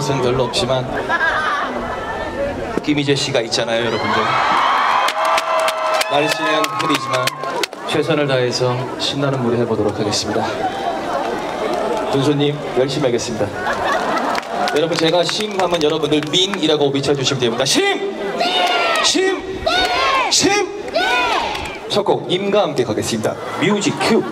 네. 벚꽃은 별로 없지만 김희재 씨가 있잖아요, 여러분들. 날씨는 흐리지만 최선을 다해서 신나는 무대 해보도록 하겠습니다. 군수님 열심히 하겠습니다. 여러분 제가 심 하면 여러분들 민이라고 외쳐주시면 됩니다. 심! 심! 심! 첫곡 임과 함께 가겠습니다. 뮤직 큐!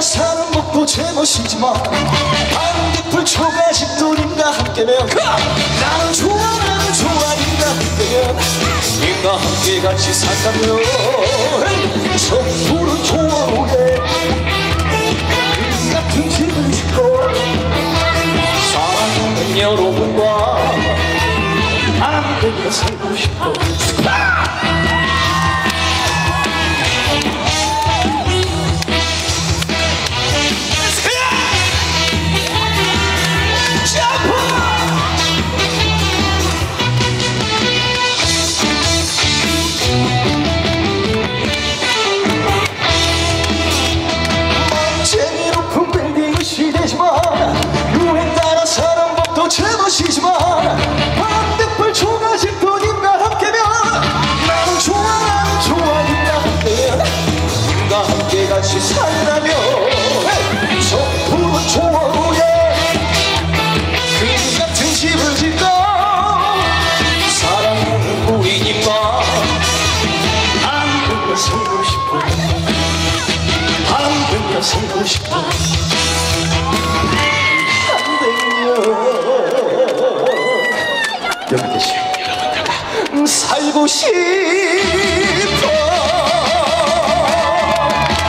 사는 것도 제멋이지만 반딧불 초가집도 님과 함께면 나는 좋아 나는 좋아 님과 함께면 님과 함께 같이 산다면 서로를 좋아오게 같은 집을 짓고 사랑하는 여러분과 함께 살고 싶어 여기 계신 여러분들과 살고 싶어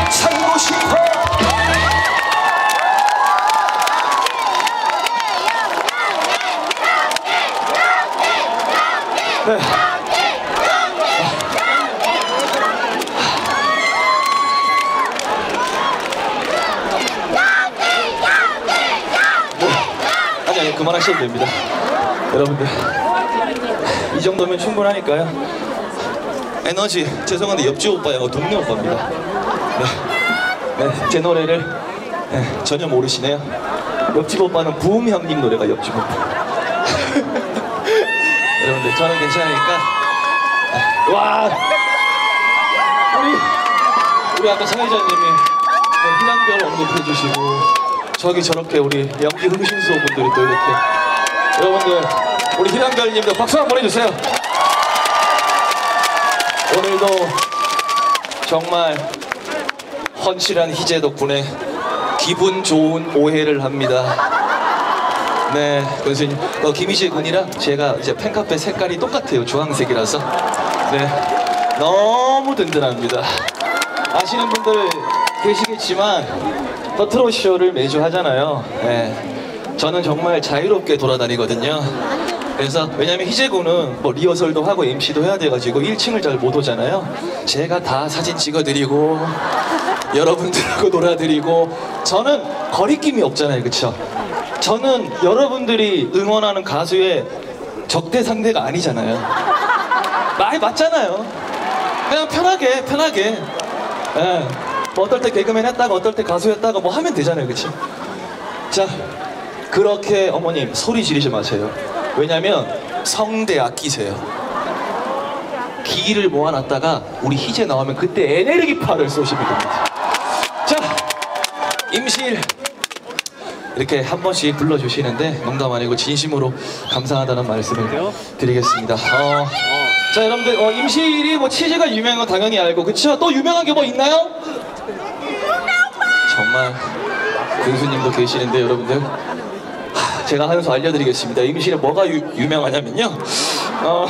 살고 싶어 아니 아니 그만하셔도 됩니다. 여러분들 이 정도면 충분하니까요. 에너지 죄송한데 옆집 오빠예요. 동네 오빠입니다. 네, 네, 제 노래를 네, 전혀 모르시네요. 옆집 오빠는 부음 형님 노래가 옆집 오빠. 여러분들 저는 괜찮으니까 네, 와 우리 우리 아까 사회자님이 뭐 희망별 언급해 주시고 저기 저렇게 우리 연기 흥신소 분들이 또 이렇게 여러분들 우리 희랑별님도 박수 한번 보내주세요 오늘도 정말 헌칠한 희재 덕분에 기분 좋은 오해를 합니다 네 교수님 어, 김희재 군이랑 제가 이제 팬카페 색깔이 똑같아요 주황색이라서 네 너무 든든합니다 아시는 분들 계시겠지만 더트롯 쇼를 매주 하잖아요. 네. 저는 정말 자유롭게 돌아다니거든요. 그래서 왜냐면 희재군은 뭐 리허설도 하고 MC도 해야 돼가지고 1층을 잘 못 오잖아요. 제가 다 사진 찍어드리고 여러분들하고 놀아드리고 저는 거리낌이 없잖아요, 그쵸? 저는 여러분들이 응원하는 가수의 적대 상대가 아니잖아요. 많이 맞잖아요. 그냥 편하게 편하게. 예. 뭐 어떨 때 개그맨 했다가 어떨 때 가수 했다가 뭐 하면 되잖아요, 그치? 자, 그렇게 어머님 소리 지르지 마세요. 왜냐면 성대 아끼세요. 기를 모아놨다가 우리 희재 나오면 그때 에네르기파를 쏘시면 됩니다. 자, 임실 이렇게 한 번씩 불러주시는데 농담 아니고 진심으로 감사하다는 말씀을 드리겠습니다. 어, 자 여러분들 어, 임실이 뭐 치즈가 유명한 건 당연히 알고 그쵸? 또 유명한 게 뭐 있나요? 정말 군수님도 계시는데 여러분들 하, 제가 한수 알려드리겠습니다. 임실에 뭐가 유, 유명하냐면요. 어,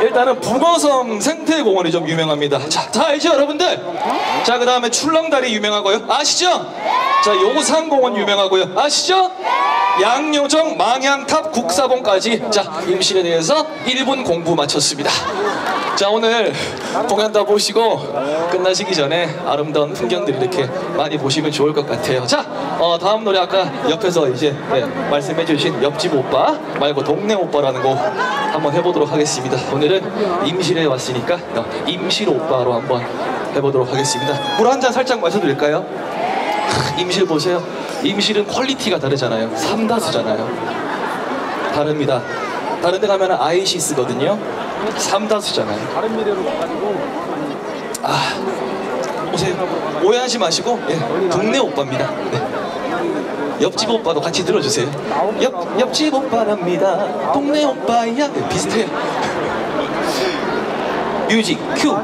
일단은 북어섬 생태공원이 좀 유명합니다. 자, 다 알죠 여러분들? 자 그 다음에 출렁다리 유명하고요. 아시죠? 자 용산공원 유명하고요. 아시죠? 양요정 망향탑 국사봉까지. 자 임실에 대해서 1분 공부 마쳤습니다 자 오늘 공연 다 보시고 끝나시기 전에 아름다운 풍경들 이렇게 많이 보시면 좋을 것 같아요 자 어, 다음 노래 아까 옆에서 이제 네, 말씀해 주신 옆집 오빠 말고 동네 오빠라는 곡 한번 해보도록 하겠습니다 오늘은 임실에 왔으니까 어, 임실 오빠로 한번 해보도록 하겠습니다 물 한 잔 살짝 마셔드릴까요? 임실 보세요. 임실은 quality가 다르잖아요. 삼다수잖아요. 다릅니다. 다른 데 가면 아이시스거든요. 삼다수잖아요. 다른 미래로 가지고 아, 오세요. 오해하지 마시고, 예, 동네 오빠입니다. 네. 옆집 오빠도 같이 들어주세요. 옆, 옆집 오빠랍니다. 동네 오빠야. 네, 비슷해요. 뮤직 큐.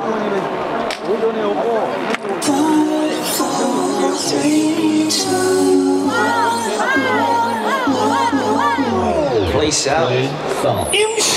Place out.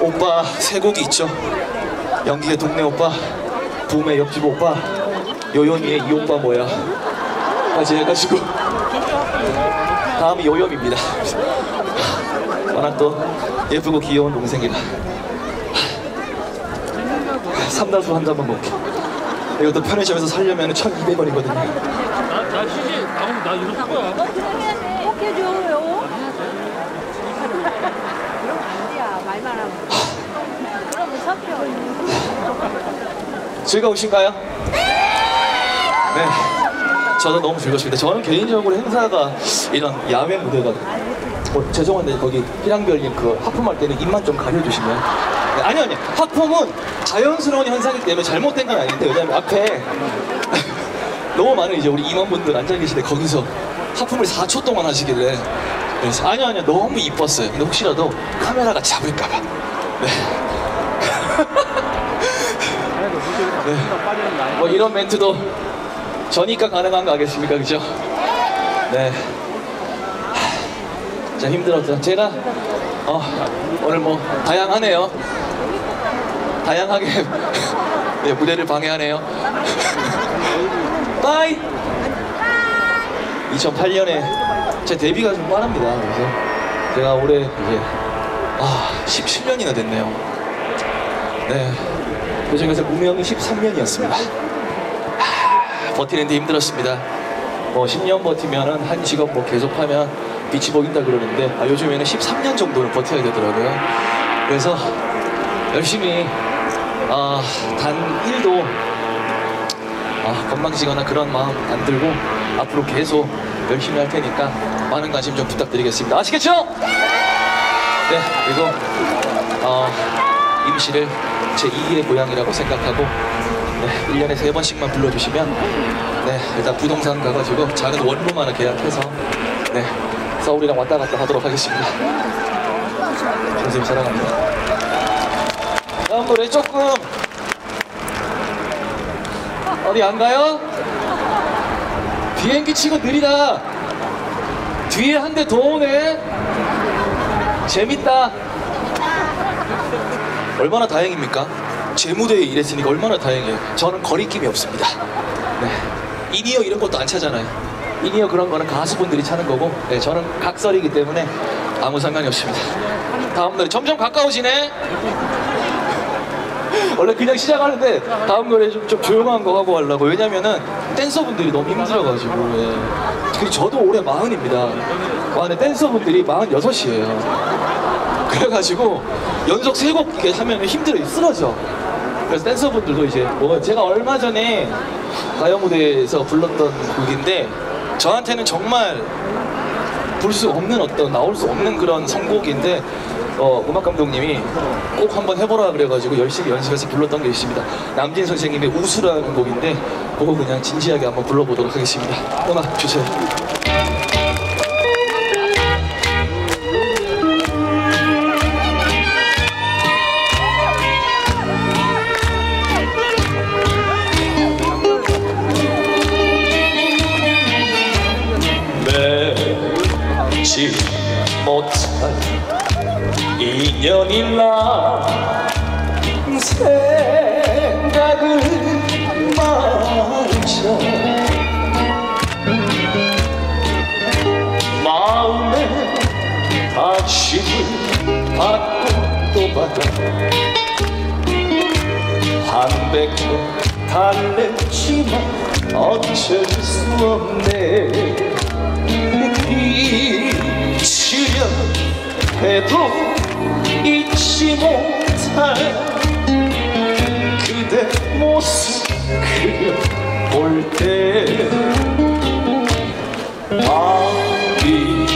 오빠 세 곡이 있죠. 연기의 동네 오빠, 붐의 옆집 오빠, 요요미의 이 오빠 뭐야. 까지 해가지고 다음이 요요미입니다. 워낙 또 예쁘고 귀여운 동생이라 삼다수 한 잔만 먹게. 이것도 편의점에서 살려면 1,200원이거든요. 나, 나 CG 나오면 나 이거 할 거야. 꼭 해줘요. 아니야, 말만 하면. 그러면 섞여. 즐거우신가요? 네. 저는 너무 즐겁습니다. 저는 개인적으로 행사가 이런 야외 무대가 어, 죄송한데 거기 희랑별님 그 하품할 때는 입만 좀 가려주시면 네, 아니요 아니요 하품은 자연스러운 현상이기 때문에 잘못된 건 아닌데 왜냐면 앞에 너무 많은 이제 우리 임원분들 앉아 계시는데 거기서 하품을 4초 동안 하시길래 그래서 아니요 아니요 너무 이뻤어요 근데 혹시라도 카메라가 잡을까봐 네. 네. 뭐 이런 멘트도 저니까 가능한 거 아겠습니까 그죠? 네. 자 힘들었죠. 제가 어, 오늘 뭐 다양하네요. 다양하게 네, 무대를 방해하네요. 빠이. 2008년에 제 데뷔가 좀 빠릅니다. 그래서 제가 올해 이제 아 17년이나 됐네요. 네. 그중에서 무명이 13년이었습니다. 버티는데 힘들었습니다. 뭐 10년 버티면은 한 직업 뭐 계속하면 빛이 보인다 그러는데 아, 요즘에는 13년 정도는 버텨야 되더라고요. 그래서 열심히 아, 단 1도 아, 건방지거나 그런 마음 안 들고 앞으로 계속 열심히 할 테니까 많은 관심 좀 부탁드리겠습니다. 아시겠죠? 네, 그리고 어, 임시를 제 2의 고향이라고 생각하고 네, 1년에 세 번씩만 불러주시면 네, 일단 부동산 가가지고 작은 원룸 하나 계약해서 네, 서울이랑 왔다 갔다 하도록 하겠습니다. 선생님 사랑합니다. 다음 노래 조금 어디 안 가요? 비행기 치고 느리다. 뒤에 한 대 더 오네. 재밌다. 얼마나 다행입니까? 제 무대에 이랬으니까 얼마나 다행이에요. 저는 거리낌이 없습니다. 네. in-ear 이런 것도 안 차잖아요. in-ear 그런 거는 가수분들이 차는 거고, 네, 저는 각설이기 때문에 아무 상관이 없습니다. 다음 노래 점점 가까워지네. 원래 그냥 시작하는데 다음 노래 좀, 좀 조용한 거 하고 하려고 왜냐면은 댄서분들이 너무 힘들어가지고 예. 저도 올해 마흔입니다 와 근데 댄서분들이 마흔여섯이에요 그래가지고 연속 세 곡 이렇게 하면 힘들어요 쓰러져 그래서 댄서분들도 이제 뭐 제가 얼마 전에 가요 무대에서 불렀던 곡인데 저한테는 정말 볼 수 없는 어떤 나올 수 없는 그런 선곡인데 어, 음악 감독님이 꼭 한번 해보라 그래가지고 열심히 연습해서 불렀던 게 있습니다. 남진 선생님의 우수라는 곡인데 그거 그냥 진지하게 한번 불러보도록 하겠습니다. 음악 주세요. 연일라 생각을 마쳐 마음에 다짐을 받고 또 받아. 한백번 달랬지만 어쩔 수 없네. 잊으려 해도 잊지 못할 그대 모습 그려볼 때. 마음이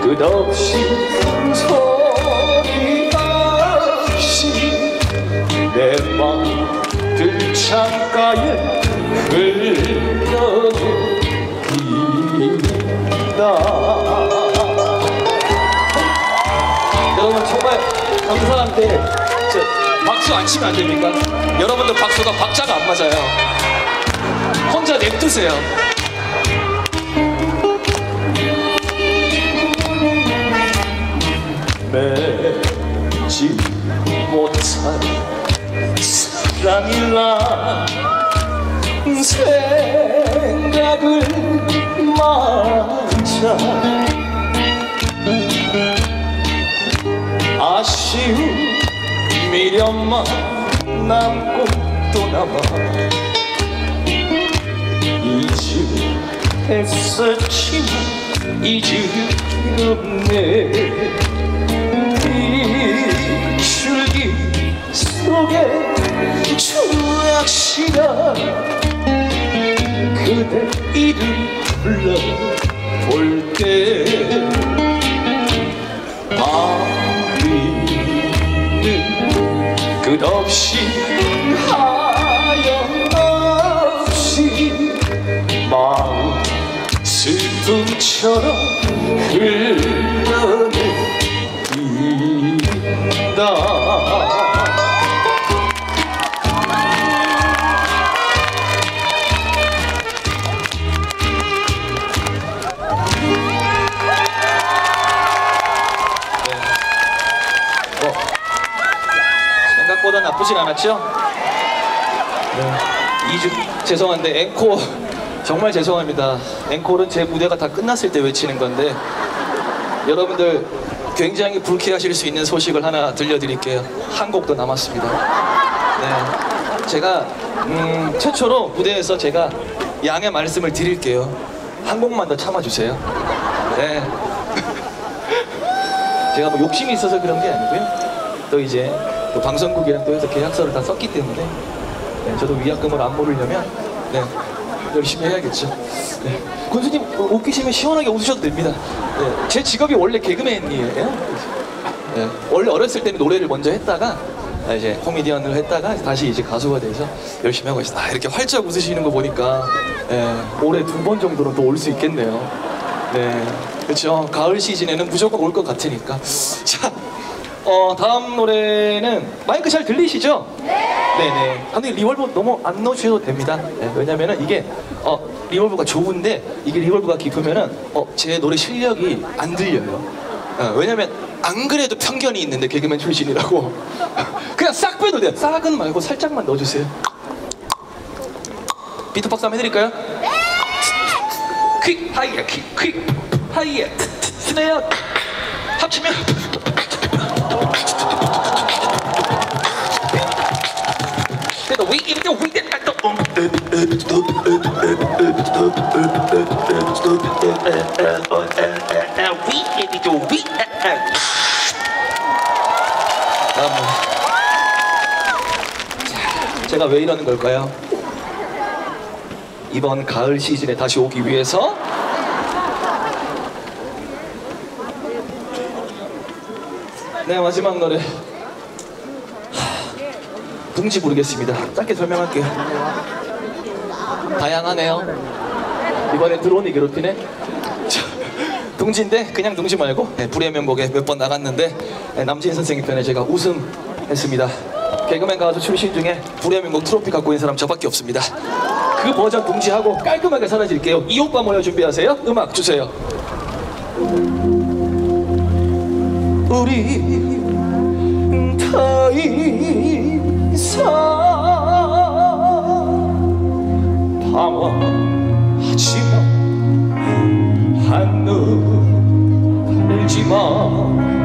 끝없이 소리 없이 내맘 들창가에 흘러내린다 정말 감사한데 저 박수 안 치면 안 됩니까? 여러분들 박수가 박자가 안 맞아요. 혼자 냅두세요. 맺지 못한 사랑일라. 생각을 많자 아쉬운 미련만 남고 또 남아. 잊으했었지만 잊을 없네 빗줄기 속에 추억 시간 그대 이름 불러볼게 없이 하염없이 마음 슬픔처럼 흘러내린다 않았죠? 네. 이주 죄송한데 앵콜 정말 죄송합니다. 앵콜은 제 무대가 다 끝났을 때 외치는 건데 여러분들 굉장히 불쾌하실 수 있는 소식을 하나 들려드릴게요. 한 곡도 남았습니다. 네. 제가 음, 최초로 무대에서 제가 양해 말씀을 드릴게요. 한 곡만 더 참아주세요. 네. 제가 뭐 욕심이 있어서 그런 게 아니고요. 또 이제 또 방송국이랑 또 해서 계약서를 다 썼기 때문에 네, 저도 위약금을 안 모르려면 네, 열심히 해야겠죠. 네. 군수님 어, 웃기시면 시원하게 웃으셔도 됩니다. 네, 제 직업이 원래 개그맨이에요. 네, 원래 어렸을 때는 노래를 먼저 했다가 아, 이제 코미디언을 했다가 다시 이제 가수가 돼서 열심히 하고 있어요. 아, 이렇게 활짝 웃으시는 거 보니까 네, 올해 두 번 정도는 또 올 수 있겠네요. 네, 그렇죠. 가을 시즌에는 무조건 올 것 같으니까. 자, 어, 다음 노래는 마이크 잘 들리시죠? 네네. 근데 reverb 너무 안 넣으셔도 됩니다. 네, 왜냐면은 이게 어, reverb가 좋은데 이게 reverb가 깊으면은 어, 제 노래 실력이 안 들려요. 어, 왜냐면 안 그래도 편견이 있는데 개그맨 출신이라고 그냥 싹 빼도 돼요. 싹은 말고 살짝만 넣어주세요. 비트박스 한번 해드릴까요? 퀵 하이야 퀵, 퀵 하이야 스네어 합치면 제가 왜 이러는 걸까요? 이번 가을 시즌에 다시 오기 위해서 네 마지막 노래. 하, 둥지 부르겠습니다. 짧게 설명할게요. 다양하네요. 이번에 드론이 괴롭히네. 자, 둥지인데 그냥 둥지 말고. 네, 불의 명곡에 몇 번 나갔는데 네, 남진 선생님 편에 제가 우승했습니다. 개그맨 가수 출신 중에 불의 명곡 트로피 갖고 있는 사람 저밖에 없습니다. 그 버전 동시하고 깔끔하게 사라질게요. 이 오빠 모여 준비하세요. 음악 주세요. 우리 더 이상 방황하지마 한눈 팔지마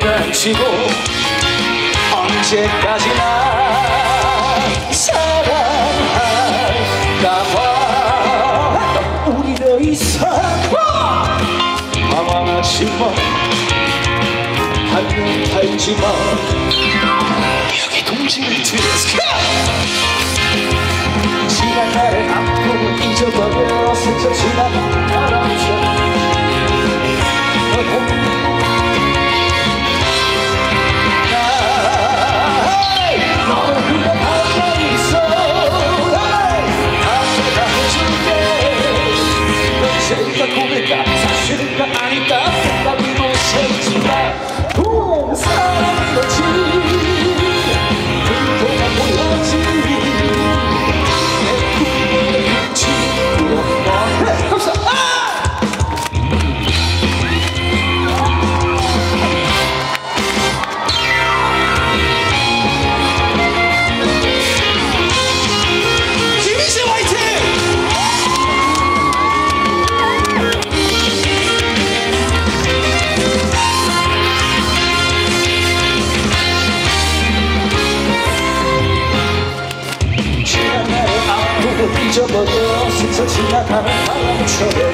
앉히고 언제까지나 사랑할까봐 우리 더 이상 방황하지마. 한눈 팔지마. 여기 동지를 들여서 지난 날을 안고 잊어버려. 스쳐 지나간 바람처럼 바